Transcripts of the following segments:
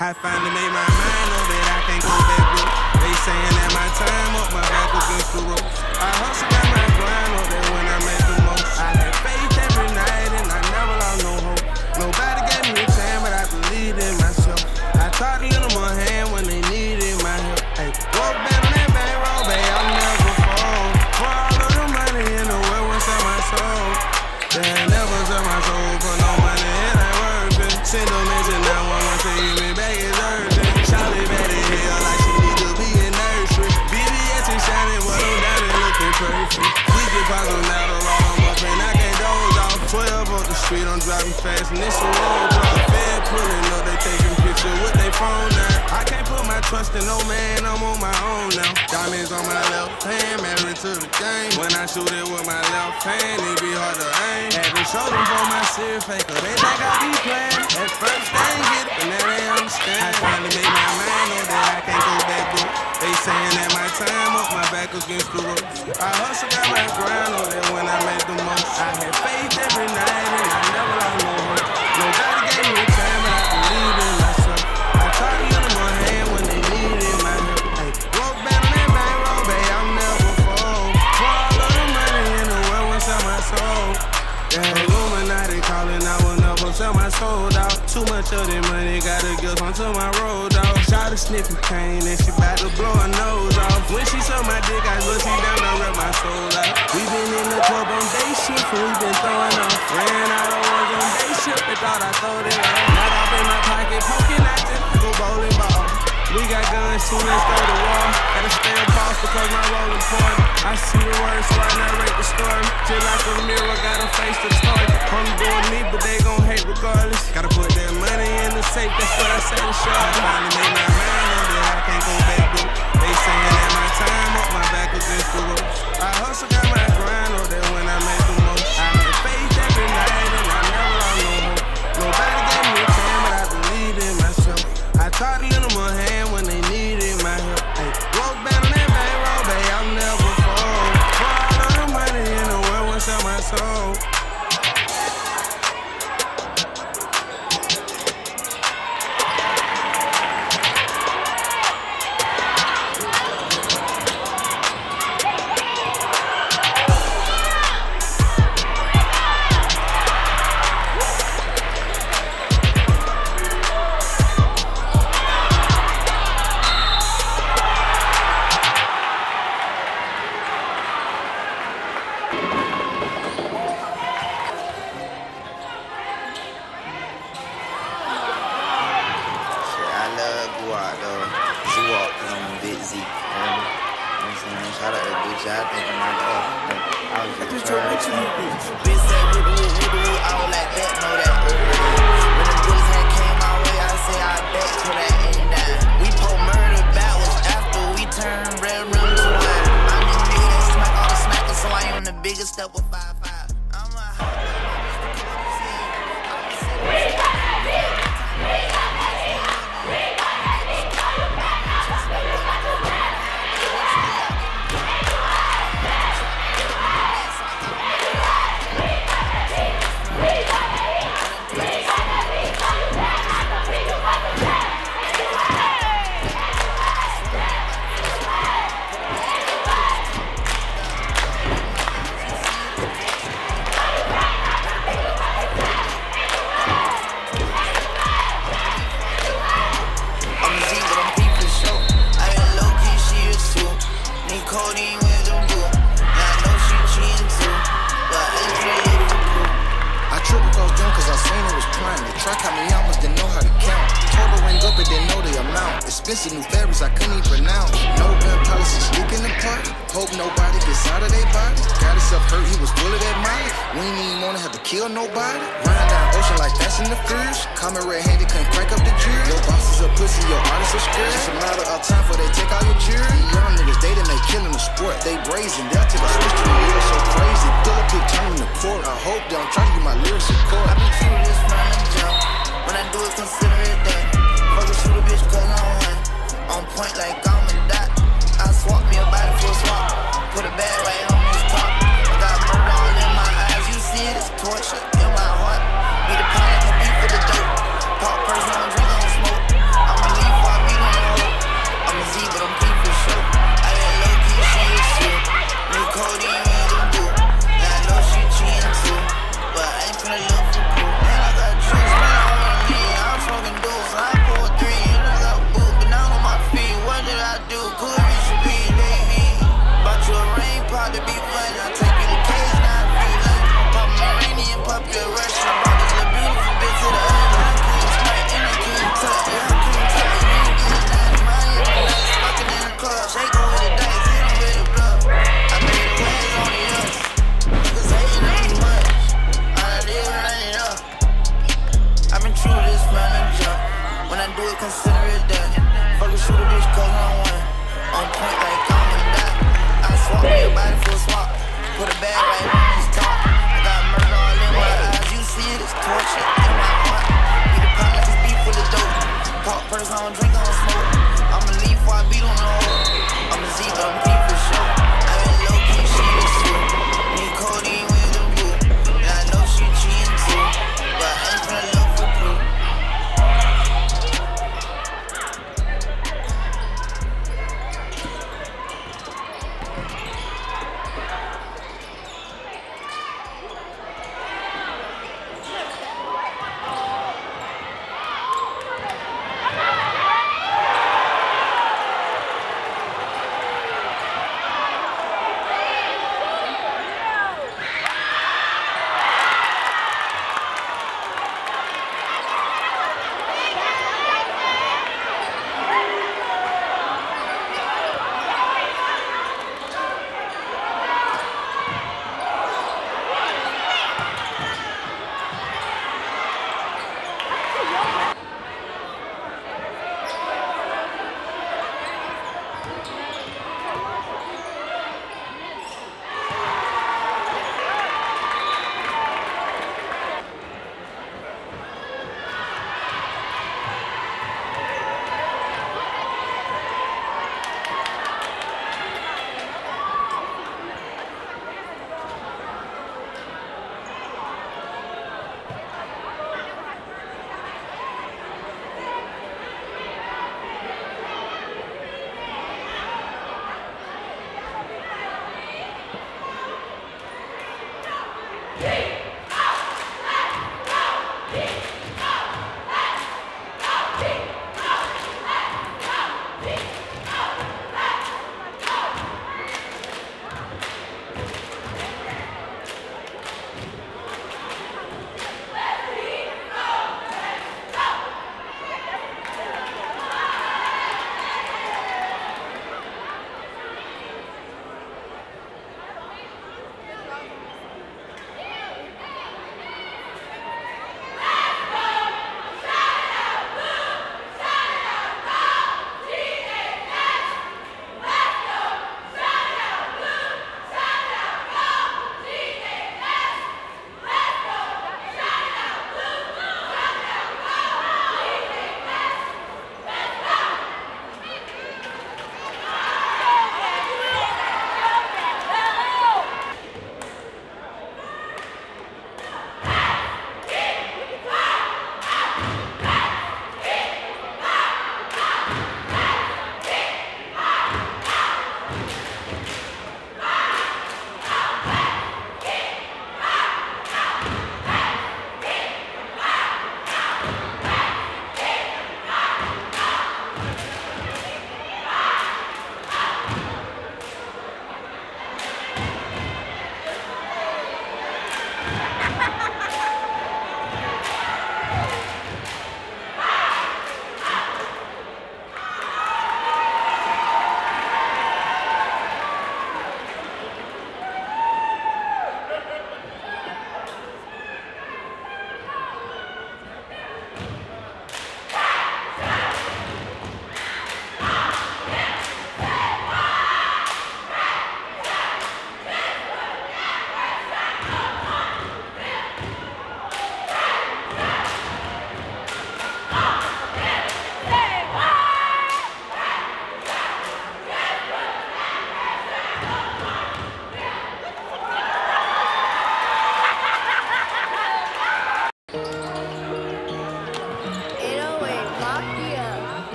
I finally made my mind up that I can't go back broke. They saying that my time up, my back against the ropes. I hustle, got my fast and it's a road drop. Fed pulling up, they taking pictures with their phone now. I can't put my trust in no man, I'm on my own now. Diamonds on my left hand, married to the game. When I shoot it with my left hand, it be hard to aim. Had to show them for my serious faker, they think I be playing. At first they ain't get it, but now they understand. I finally made my mind up that I can't go back broke. They saying that my time up, my back against the ropes. I hustle, got my grind on that when I make the most. I had faith every night and I never lost. Nobody gave me a time, but I believed in myself. I tried to lend a hand when they needed my. Hey, back on that bankroll, babe, I'll never. For all of the money in the world, won't sell my soul. Yeah, Illuminati calling, I will never sell my soul out. Too much of that money, gotta give onto my road dog. Shot a sniffing pain, and she to blow her nose off. When she saw my dick, I looked she down, I rip my soul out. We been in the club on day shift, and we been throwing off. Ran out of ones thought I throwed it. Not off in my pocket, poking at you, go bowling ball. Uh, we got guns, soon as throw the wall. Gotta stay across because my rolling point. I see the words, so I narrate the story. Just like a mirror, gotta face the story. I'm doing me, but they gon' hate regardless. Gotta put that money in the safe, that's what I say to show. I finally made my mind up that I can't go back broke. They saying that my time up, my back against the ropes. I hustle, got my grind oh, up that when I make the Shout out to Big Z. I think I'm oh, I was just trying to Bitch say woo woo woo woo, I was like that, know that. When the bullets had came my way, I say I bet to that ain't that. We pull murder backwards after we turn red to. I'm the nigga that smack all the smackers, so I am the biggest step with five Expensive new fabrics I couldn't even pronounce. No gun policy sneaking apart. Hope nobody gets out of their body. Got himself hurt, he was full of that molly. We ain't even wanna have to kill nobody. Run down ocean like that's in the fridge. Coming red handed, couldn't crank up the jury. Your boss is a pussy, your artist is scared. It's a matter of time for they take all your jury. Young niggas dating, they killing the sport. They brazen, they'll take a switch to the real so crazy. Fill up your turn in the court. I hope they don't try to get my lyrics support. I been true this jump. When I do it, consider it done. A shoot a bitch, cause I'm one. On point like I'm a dot. I swap me a body for a swap. Put a bag right on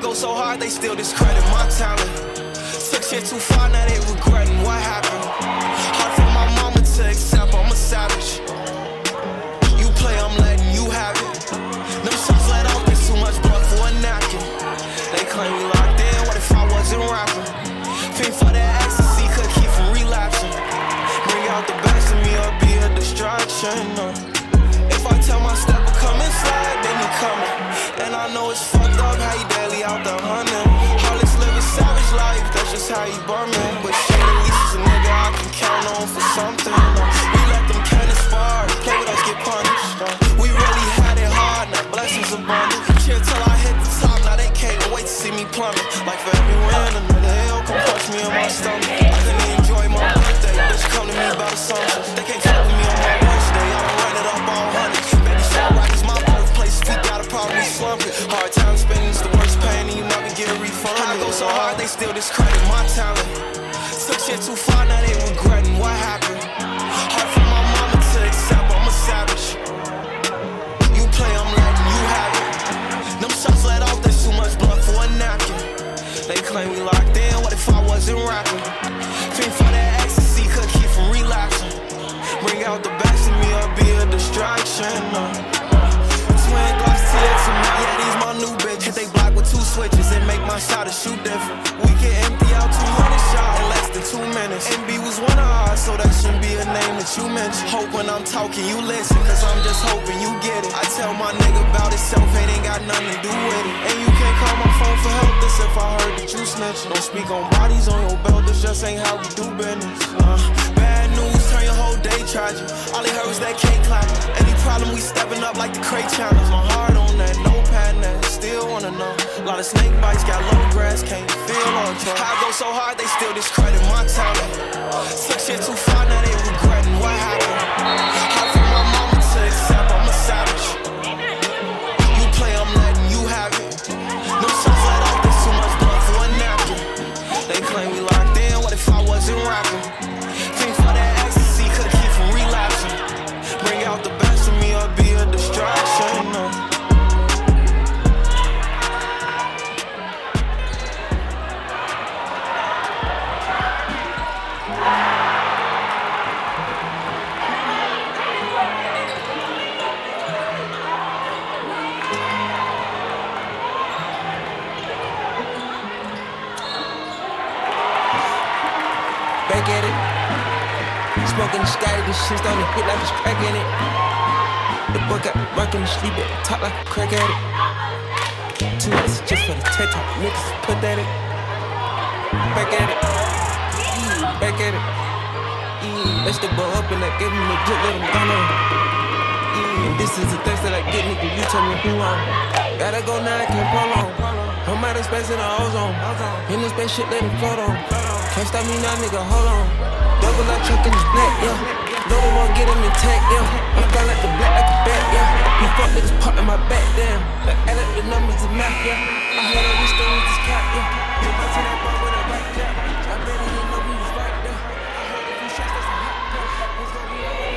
Go so hard, they still discredit my talent. Took shit too far, now they regretting what happened. Hard for my mama to accept, I'm a savage. You play, I'm letting you have it. Them shots let off, there's too much blood for a napkin. They claim we locked in, what if I wasn't rapping? Pink for that ecstasy, could keep from relapsing. Bring out the best in me or be a distraction. Blessings abundant. Chill till I hit the top, now they can't wait to see me plummet. Like for every win, another hell come punch me in my stomach. I couldn't enjoy my birthday, bitch come to me about assumptions. They can't fuck with me on my worst day, I don't run it up all hundreds. Baby, shot right is my birthplace, we got a problem, we slumping. Hard time spending is the worst pain, and you never get a refund. I go so hard, they still discredit my talent. Took shit too far, now they regretting wasn't rapping? Fiend for that ecstasy, could keep from relapsing. Bring out the best in me or be a distraction. No. Twin glass TX and my, yeah, these my new bitches. They block with two switches and make my shot to shoot different. We can empty out 200 shots in less than two minutes. MB was one of ours, so that shouldn't be a name that you mention. Hope when I'm talking, you listen, cause I'm just hoping you get it. I tell my nigga about himself, it ain't got nothing to do with it. And you can't call my phone for help, this if I heard that you snitching. Don't speak on bodies on your belt, this just ain't how we do business. Uh, bad news, turn your whole day tragic. All he heard was that cake clap. Any problem, we stepping up like the crate challenge. My heart on that, no pattern, that still wanna know. A lot of snake bites, got low grass, can't feel on track. I go so hard, they still discredit my talent. Smoking the sky, this shit's on the hit like it's crack in it. The boy got working the sleep at the top like a crack at it. Two minutes just for the TED talk, niggas put that it. Back at it. Back at it. Mm, Let's the boy up and I give him the drip, let him go on. This is the things that I get, nigga. You tell me who I'm. Gotta go now, I can't prolong. I'm out of space in the ozone. In the spaceship, let it float on. Can't stop me now, nigga, hold on. Double I truck in the black, yeah. No one get him intact, yeah. I'm fly like the black, like a bat, yeah. You fuck niggas part in my back, damn. Like add up the numbers of math, yeah. I heard I wish there was this cap, yeah. If I see that ball with a white yeah. I bet he didn't know we was right, yeah. I heard a few shots, that's a hot, yeah. It's gonna be over.